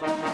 Bye.